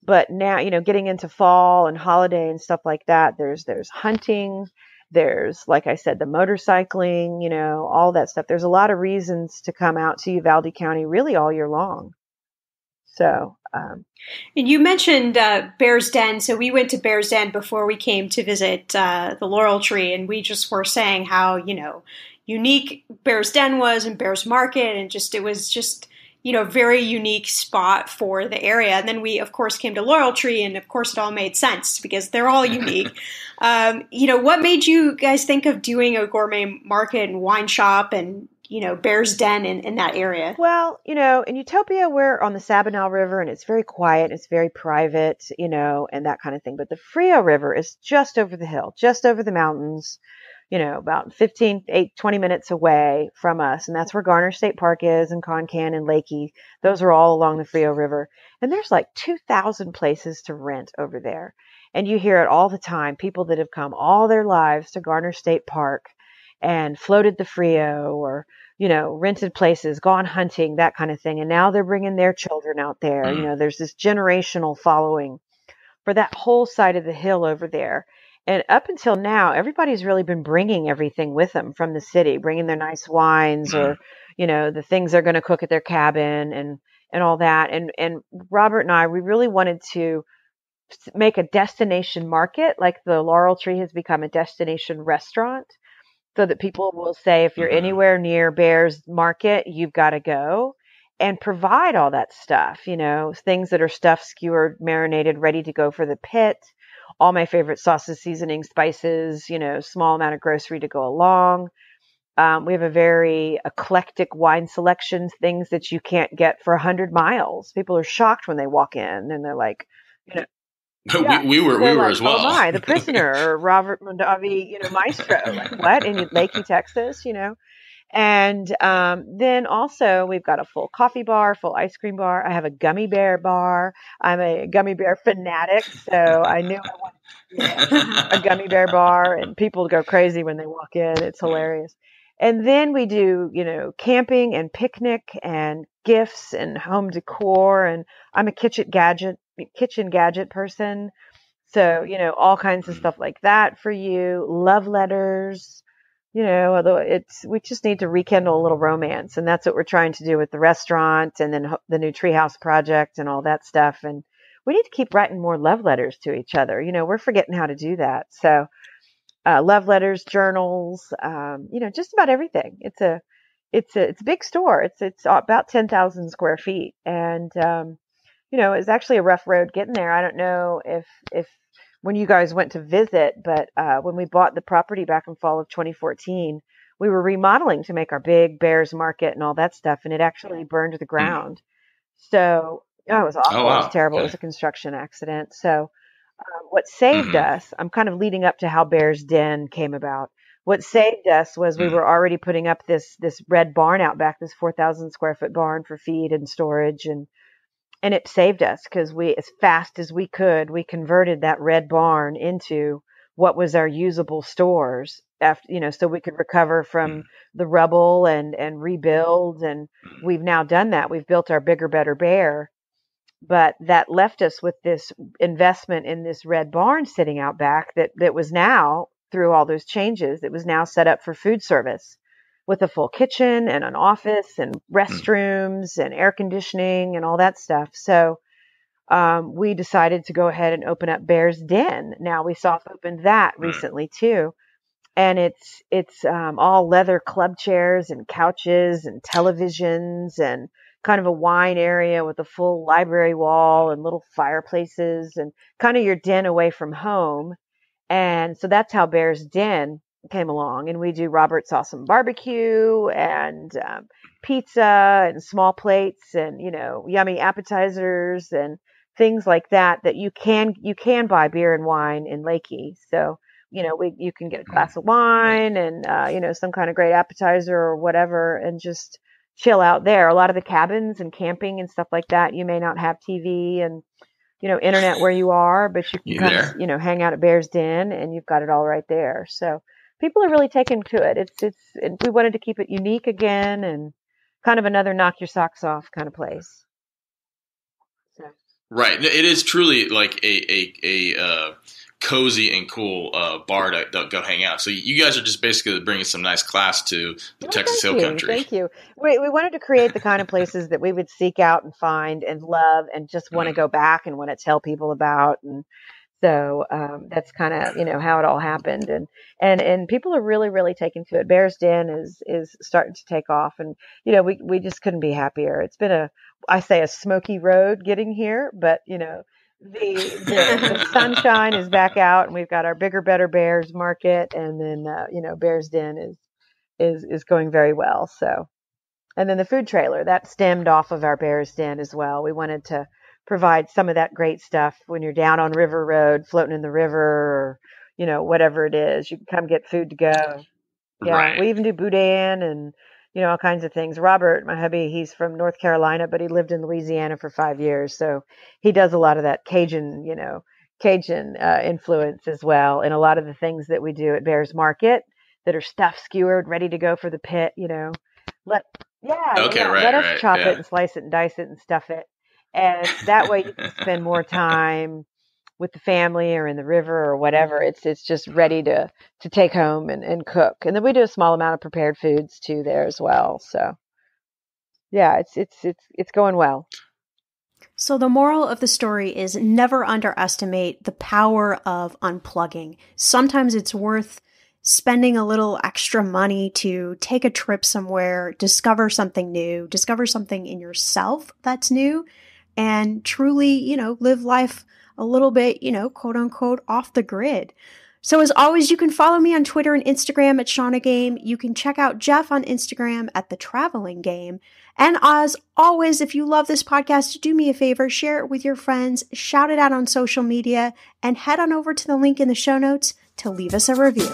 But now, you know, getting into fall and holiday and stuff like that, there's there's hunting, there's like I said, the motorcycling, you know, all that stuff. There's a lot of reasons to come out to Uvalde County really all year long. So, um, And you mentioned uh, Bear's Den. So we went to Bear's Den before we came to visit uh, the Laurel Tree, and we just were saying how you know unique Bear's Den was and Bear's Market, and just it was just you know very unique spot for the area. And then we of course came to Laurel Tree, and of course it all made sense because they're all unique. um, you know, what made you guys think of doing a gourmet market and wine shop and you know Bear's Den in, in that area? Well, you know, in Utopia, we're on the Sabinal River and it's very quiet, it's very private, you know, and that kind of thing. But the Frio River is just over the hill, just over the mountains, you know, about 15, 8, 20 minutes away from us. And that's where Garner State Park is and Concan and Leakey. Those are all along the Frio River. And there's like 2,000 places to rent over there. And you hear it all the time people that have come all their lives to Garner State Park and floated the Frio or you know rented places, gone hunting, that kind of thing, and now they're bringing their children out there. You mm. know, there's this generational following for that whole side of the hill over there. And up until now, everybody's really been bringing everything with them from the city, bringing their nice wines or mm-hmm. you know the things they're going to cook at their cabin and and all that. And and Robert and I, we really wanted to make a destination market, like the Laurel Tree has become a destination restaurant so that people will say if you're mm-hmm. anywhere near Bears Market, you've got to go and provide all that stuff, you know, things that are stuffed, skewered, marinated, ready to go for the pit. All my favorite sauces, seasonings, spices, you know, small amount of grocery to go along. Um, we have a very eclectic wine selection, things that you can't get for a hundred miles. People are shocked when they walk in and they're like, you know, yeah. we, we were we They're were like, as well. Oh my, the prisoner or Robert Mondavi, you know, Maestro. Like what in Leakey, Texas, you know? And um, then also we've got a full coffee bar, full ice cream bar. I have a gummy bear bar. I'm a gummy bear fanatic, so I knew I wanted a gummy bear bar, and people go crazy when they walk in. It's hilarious. And then we do, you know, camping and picnic and gifts and home decor. And I'm a kitchen gadget kitchen gadget person. So, you know, all kinds of stuff like that for you. Love letters, you know, although it's, we just need to rekindle a little romance. And that's what we're trying to do with the restaurant and then the new treehouse project and all that stuff. And we need to keep writing more love letters to each other. You know, we're forgetting how to do that. So, uh, love letters, journals, um, you know, just about everything. It's a, it's a, it's a big store. It's, it's about 10,000 square feet. And, um, you know, it's actually a rough road getting there. I don't know if if when you guys went to visit, but uh, when we bought the property back in fall of 2014, we were remodeling to make our big bears market and all that stuff, and it actually burned to the ground. So oh, it was awful. Oh, wow. It was terrible. It was a construction accident. So um, what saved us? I'm kind of leading up to how Bears Den came about. What saved us was we were already putting up this this red barn out back, this 4,000 square foot barn for feed and storage and and it saved us because we as fast as we could we converted that red barn into what was our usable stores after you know so we could recover from mm. the rubble and and rebuild. And we've now done that. We've built our bigger better bear. But that left us with this investment in this red barn sitting out back that that was now through all those changes. It was now set up for food service with a full kitchen and an office and restrooms and air conditioning and all that stuff. So um, we decided to go ahead and open up Bear's Den. Now we soft opened that recently too, and it's it's um, all leather club chairs and couches and televisions and kind of a wine area with a full library wall and little fireplaces and kind of your den away from home. And so that's how Bear's Den came along. And we do Robert's Awesome Barbecue and um, pizza and small plates and, you know, yummy appetizers and things like that that you can you can buy beer and wine in Leakey. So you know we you can get a glass of wine and uh, you know some kind of great appetizer or whatever and just chill out there. A lot of the cabins and camping and stuff like that, you may not have TV and you know internet where you are, but you can You kind of you know hang out at Bear's Den and you've got it all right there. So people are really taken to it. It's it's and we wanted to keep it unique again and kind of another knock your socks off kind of place. Right. It is truly like a a, a uh, cozy and cool uh, bar to, to go hang out. So you guys are just basically bringing some nice class to the Texas Hill you. Country. Thank you. We, we wanted to create the kind of places that we would seek out and find and love and just want to go back and want to tell people about. And so um, that's kind of you know how it all happened. And and and people are really really taking to it. Bear's Den is is starting to take off, and you know we we just couldn't be happier. It's been a I say a smoky road getting here, but you know. The, the, the sunshine is back out, and we've got our bigger, better bears market, and then uh, you know Bear's Den is is is going very well. So, and then the food trailer that stemmed off of our Bear's Den as well. We wanted to provide some of that great stuff when you're down on River Road, floating in the river, or you know whatever it is. You can come get food to go. Yeah, Right. we even do boudin and you know all kinds of things. Robert, my hubby, he's from North Carolina, but he lived in Louisiana for five years, so he does a lot of that Cajun, you know, Cajun uh, influence as well, and a lot of the things that we do at Bears Market that are stuffed, skewered, ready to go for the pit. You know, let yeah, Okay, yeah, right, let us right, chop yeah. it and slice it and dice it and stuff it, and that way you can spend more time with the family or in the river or whatever. Mm-hmm. It's it's just ready to to take home and, and cook. And then we do a small amount of prepared foods too there as well. So yeah, it's it's it's it's going well. So, the moral of the story is never underestimate the power of unplugging. Sometimes it's worth spending a little extra money to take a trip somewhere, discover something new, discover something in yourself that's new, and truly, you know, live life a little bit, you know, quote unquote, off the grid. So, as always, you can follow me on Twitter and Instagram at Shannah Game. You can check out Jeff on Instagram at The Traveling Game. And as always, if you love this podcast, do me a favor, share it with your friends, shout it out on social media, and head on over to the link in the show notes to leave us a review.